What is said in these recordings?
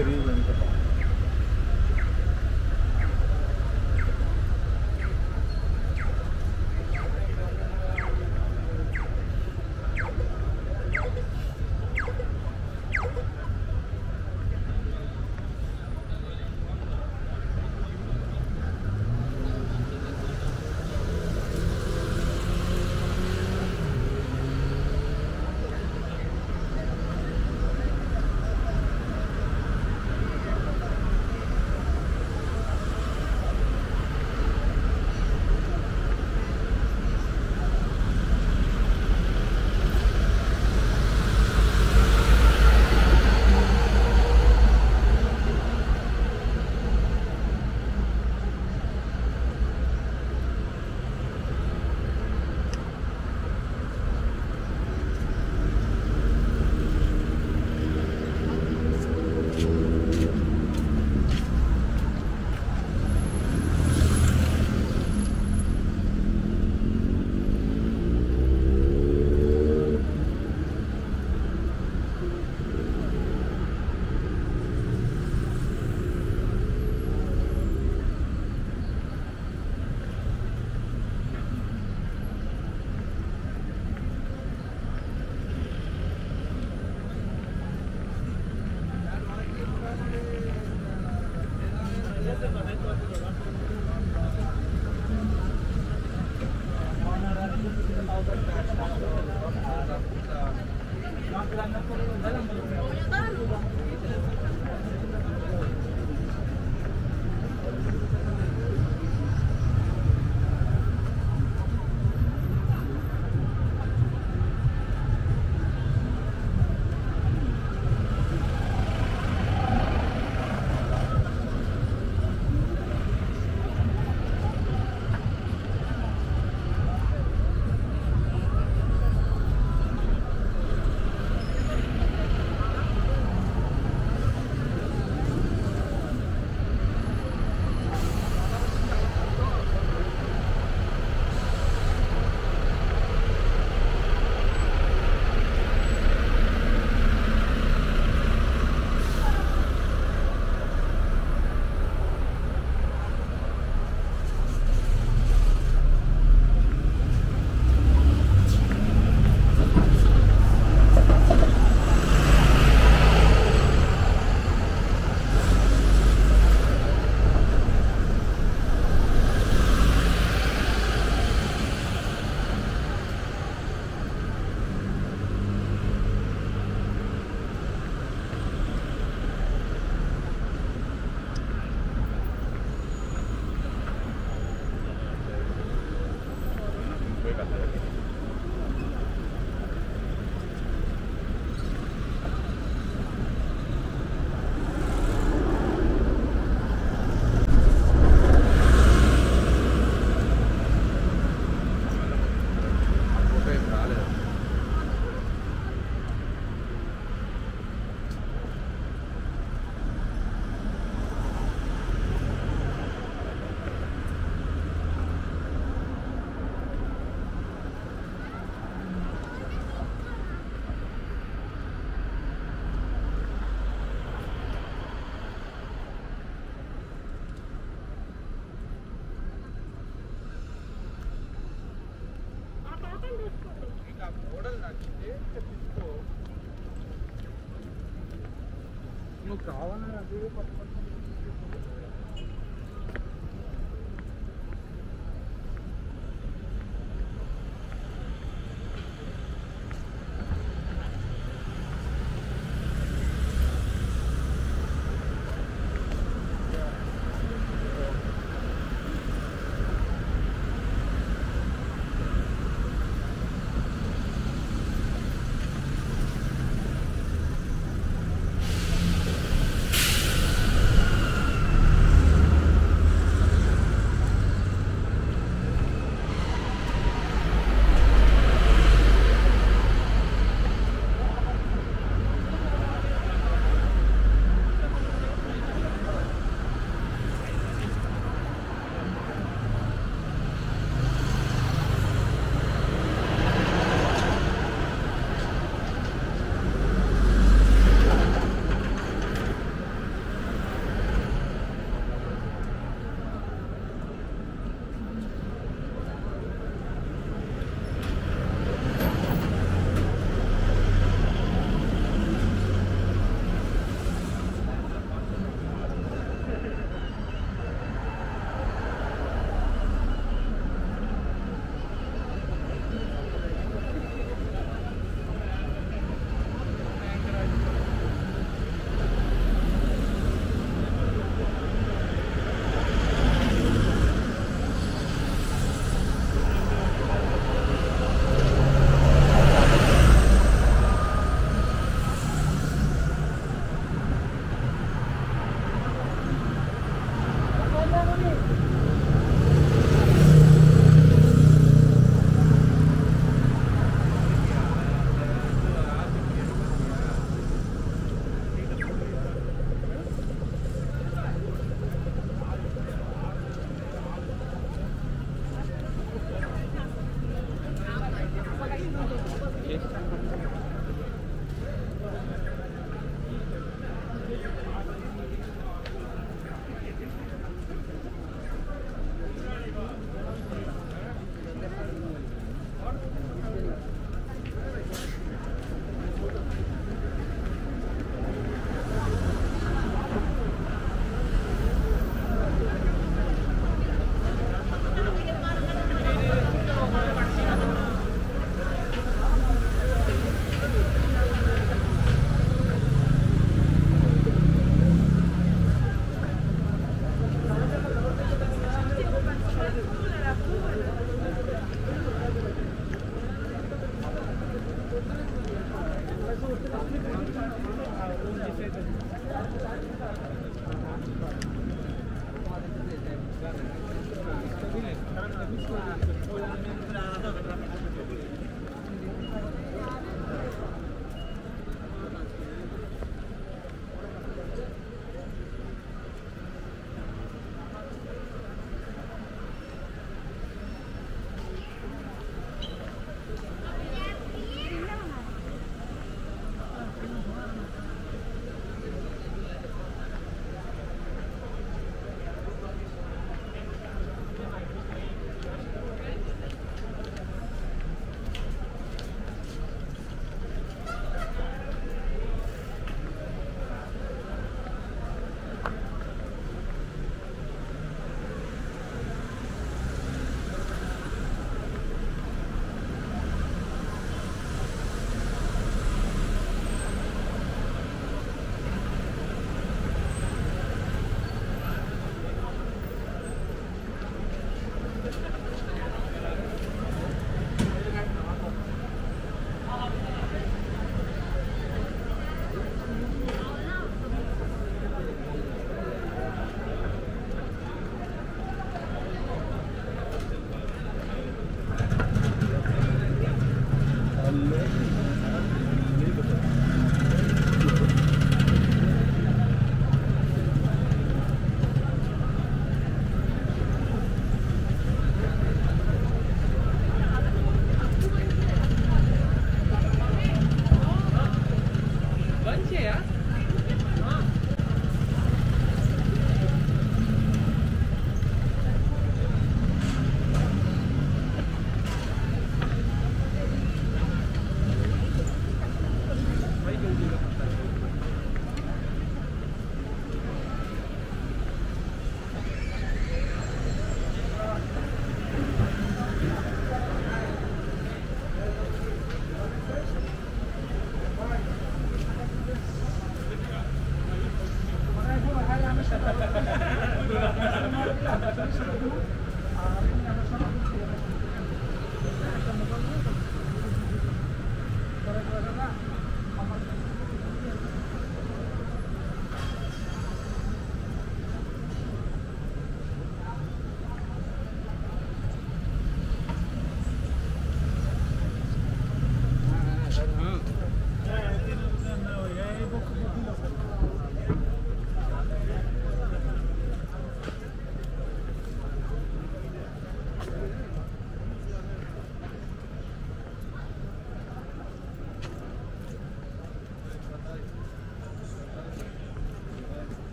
Review बन है।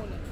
நான்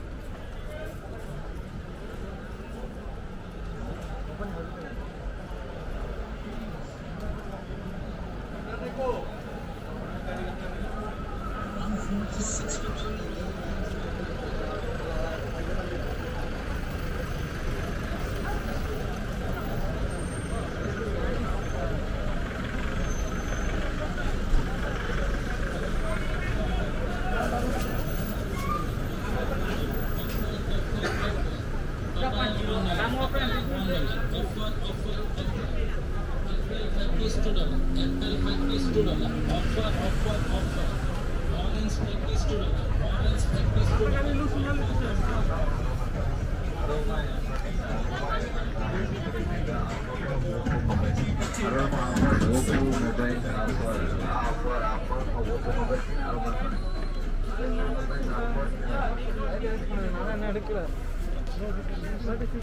Thank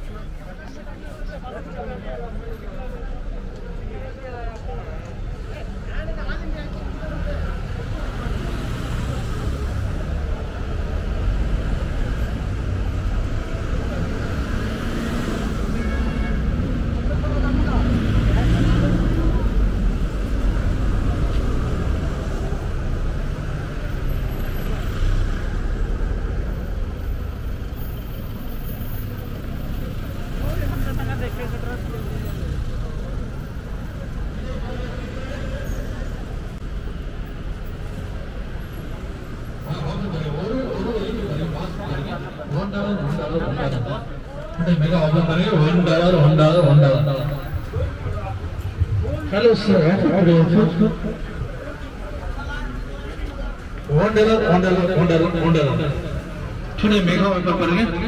you. பாருங்க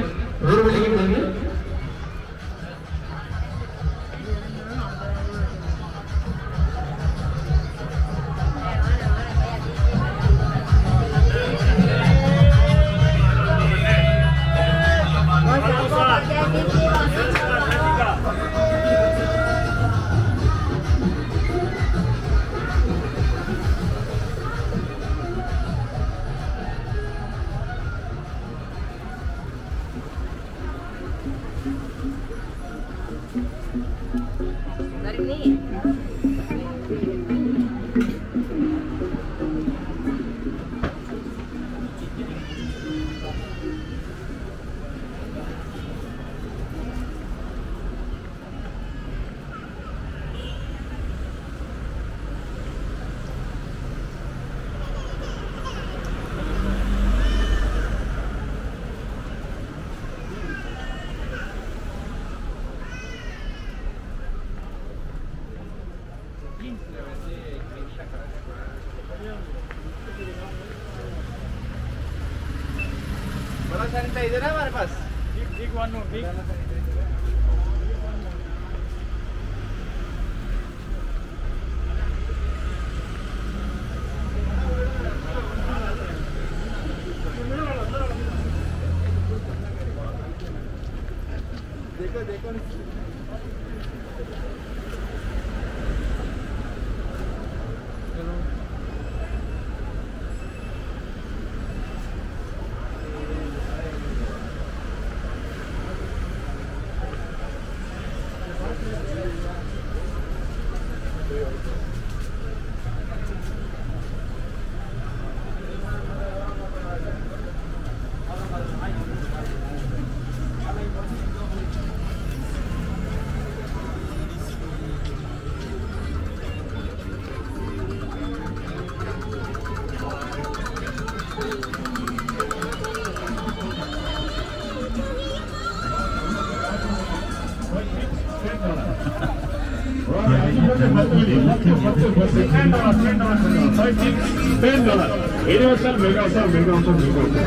बड़ा सैनिटाइजर है हमारे पास बिग वन बिग 我看到了，看到了，看到了，开心，看到了，一定要上，每个上，每个上，每个上，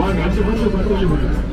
哇，感谢关注，关注，关注。